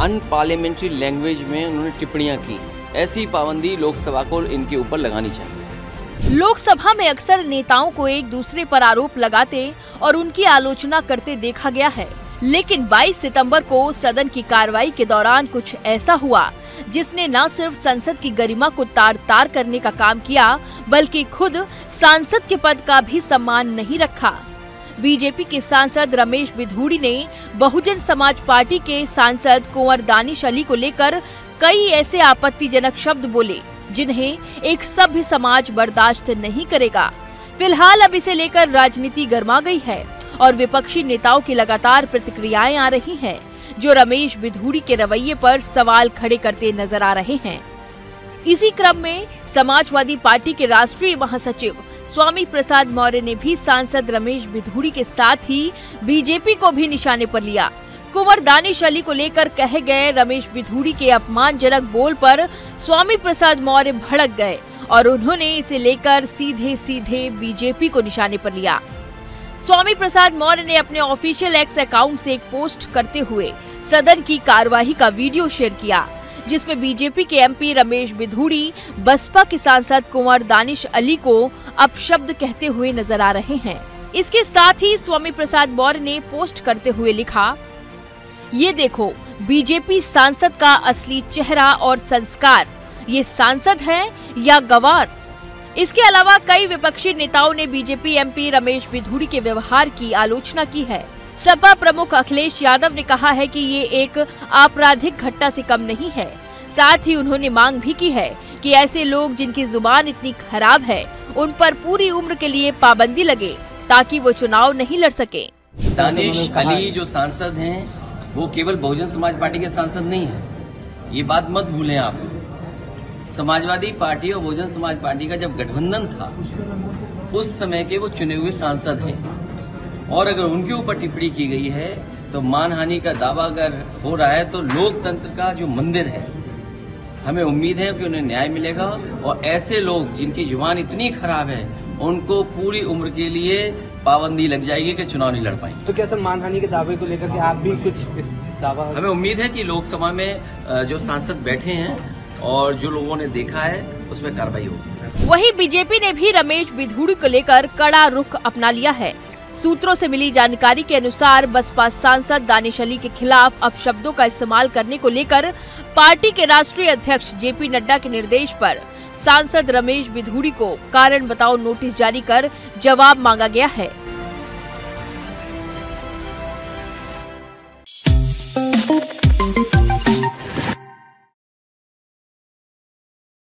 Unparliamentary language में उन्होंने टिप्पणियाँ की। ऐसी पाबंदी लोकसभा को इनके ऊपर लगानी चाहिए। लोकसभा में अक्सर नेताओं को एक दूसरे पर आरोप लगाते और उनकी आलोचना करते देखा गया है। लेकिन 22 सितंबर को सदन की कार्रवाई के दौरान कुछ ऐसा हुआ, जिसने न सिर्फ़ संसद की गरिमा को तार तार करने का काम किया, बल्कि खुद सांसद के पद का भी सम्मान नहीं रखा। बीजेपी के सांसद रमेश बिधूड़ी ने बहुजन समाज पार्टी के सांसद कुंवर दानिश अली को लेकर कई ऐसे आपत्तिजनक शब्द बोले जिन्हें एक सभ्य समाज बर्दाश्त नहीं करेगा। फ़िलहाल अब इसे लेकर राजनीति गर्मा गई है और विपक्षी नेताओं की लगातार प्रतिक्रियाएँ आ रही हैं, जो रमेश बिधूड़ी के रवैये पर सवाल खड़े करते नज़र आ रहे हैं। इसी क्रम में समाजवादी पार्टी के राष्ट्रीय महासचिव स्वामी प्रसाद मौर्य ने भी सांसद रमेश बिधूड़ी के साथ ही बीजेपी को भी निशाने पर लिया। कुंवर दानिश अली को लेकर कहे गए रमेश बिधूड़ी के अपमानजनक बोल पर स्वामी प्रसाद मौर्य भड़क गए और उन्होंने इसे लेकर सीधे सीधे बीजेपी को निशाने पर लिया। स्वामी प्रसाद मौर्य ने अपने ऑफिशियल एक्स अकाउंट से एक पोस्ट करते हुए सदन की कार्यवाही का वीडियो शेयर किया। जिसमें बीजेपी के एमपी रमेश बिधूड़ी, बसपा के सांसद कुंवर दानिश अली को अपशब्द कहते हुए नज़र आ रहे हैं। इसके साथ ही स्वामी प्रसाद मौर्य ने पोस्ट करते हुए लिखा, ये देखो, बीजेपी सांसद का असली चेहरा और संस्कार, ये सांसद है या गवार? इसके अलावा कई विपक्षी नेताओं ने बीजेपी एमपी रमेश बिधूड़ी के व्यवहार की आलोचना की है। सपा प्रमुख अखिलेश यादव ने कहा है कि ये एक आपराधिक घटना से कम नहीं है। साथ ही उन्होंने मांग भी की है कि ऐसे लोग जिनकी ज़ुबान इतनी खराब है उन पर पूरी उम्र के लिए पाबंदी लगे ताकि वो चुनाव नहीं लड़ सके। दानिश अली जो सांसद हैं वो केवल बहुजन समाज पार्टी के सांसद नहीं है। ये बात मत भूलें आप। समाजवादी पार्टी और बहुजन समाज पार्टी का जब गठबंधन था उस समय के वो चुने हुए सांसद हैं। और अगर उनके ऊपर टिप्पणी की गई है तो मानहानि का दावा अगर हो रहा है तो लोकतंत्र का जो मंदिर है हमें उम्मीद है कि उन्हें न्याय मिलेगा। और ऐसे लोग जिनकी ज़ुबान इतनी खराब है उनको पूरी उम्र के लिए पाबंदी लग जाएगी कि चुनाव नहीं लड़ पाएँगे। तो क्या सर मानहानि के दावे को लेकर के आप भी कुछ दावा हमें उम्मीद है कि लोकसभा में जो सांसद बैठे हैं और जो लोगों ने देखा है उसमें कार्रवाई होगी। वहीं बीजेपी ने भी रमेश बिधूड़ी को लेकर कड़ा रुख अपना लिया है। सूत्रों से मिली जानकारी के अनुसार बसपा सांसद दानिश अली के खिलाफ अपशब्दों का इस्तेमाल करने को लेकर पार्टी के राष्ट्रीय अध्यक्ष जेपी नड्डा के निर्देश पर सांसद रमेश बिधूड़ी को कारण बताओ नोटिस जारी कर जवाब मांगा गया है।